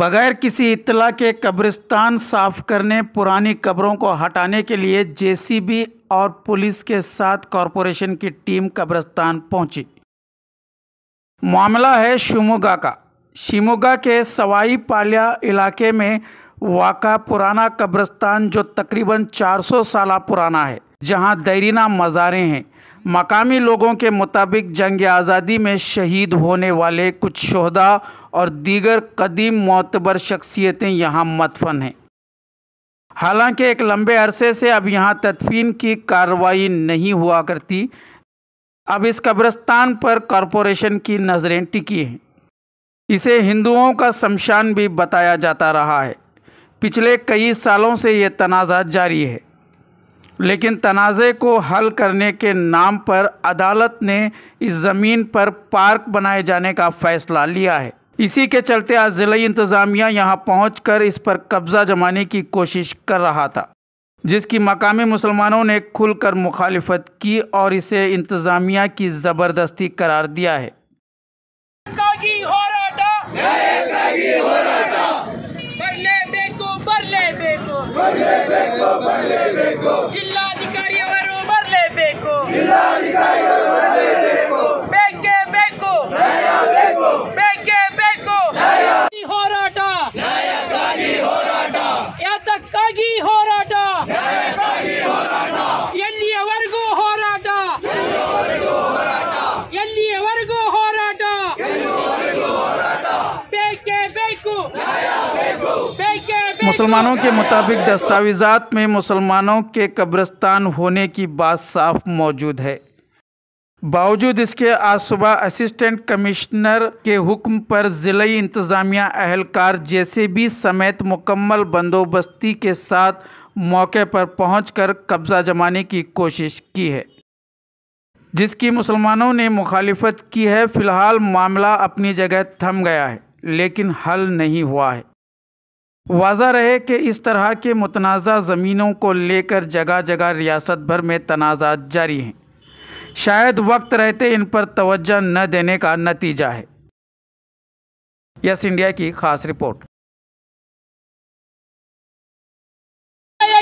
बगैर किसी इतला के कब्रिस्तान साफ़ करने पुरानी कब्रों को हटाने के लिए जेसीबी और पुलिस के साथ कॉरपोरेशन की टीम कब्रिस्तान पहुँची। मामला है शिमोगा का। शिमोगा के सवाई पालिया इलाके में वाका पुराना कब्रिस्तान जो तकरीबन 400 साल पुराना है, जहाँ दैरीना मज़ारें हैं। मकामी लोगों के मुताबिक जंग आज़ादी में शहीद होने वाले कुछ शहदा और दीगर कदीम मोतबर शख्सियतें यहाँ मतफन हैं। हालाँकि एक लंबे अरसे से अब यहाँ तदफीन की कार्रवाई नहीं हुआ करती, अब इस कब्रस्तान पर कॉरपोरेशन की नज़रें टिकी हैं। इसे हिंदुओं का शमशान भी बताया जाता रहा है। पिछले कई सालों से ये तनाज़ा जारी है। लेकिन तनाज़े को हल करने के नाम पर अदालत ने इस ज़मीन पर पार्क बनाए जाने का फ़ैसला लिया है। इसी के चलते आज ज़िला इंतज़ामिया यहाँ पहुँच कर इस पर कब्ज़ा जमाने की कोशिश कर रहा था, जिसकी मकामी मुसलमानों ने खुलकर मुखालफत की और इसे इंतज़ामिया की ज़बरदस्ती करार दिया है। ಬರಲೇಬೇಕು. ಜಿಲ್ಲಾಧಿಕಾರಿಯವರು ಬರಲೇಬೇಕು. ಜಿಲ್ಲಾಧಿಕಾರಿಗಳು ಬರಲೇಬೇಕು. ಬೇಕೇ ಬೇಕು. ನ್ಯಾಯ ಬೇಕು ಬೇಕೇ. ಬೇಕು ನ್ಯಾಯ ಹೋರಾಟ. ನ್ಯಾಯಕ್ಕಾಗಿ ಹೋರಾಟ. ಯಾತಕ್ಕಾಗಿ ಹೋರಾಟ. ನ್ಯಾಯಕ್ಕಾಗಿ ಹೋರಾಟ. ಎಲ್ಲಿಯವರೆಗೂ ಹೋರಾಟ. ಎಲ್ಲಿಯವರೆಗೂ ಹೋರಾಟ. ಬೇಕೇ ಬೇಕು. ಬೇಕೇ मुसलमानों के मुताबिक दस्तावेज़ात में मुसलमानों के कब्रस्तान होने की बात साफ़ मौजूद है। बावजूद इसके, आज सुबह असिस्टेंट कमिश्नर के हुक्म पर ज़िली इंतज़ामिया अहलकार जैसे भी समेत मुकम्मल बंदोबस्ती के साथ मौके पर पहुंचकर कब्ज़ा जमाने की कोशिश की है। जिसकी मुसलमानों ने मुखालिफत की है, फ़िलहाल मामला अपनी जगह थम गया है, लेकिन हल नहीं हुआ है। वाजा रहे कि इस तरह के मुतनाज़ा ज़मीनों को लेकर जगह जगह रियासत भर में तनाजा जारी हैं। शायद वक्त रहते इन पर तवज्जो न देने का नतीजा है। यस इंडिया की खास रिपोर्ट। जय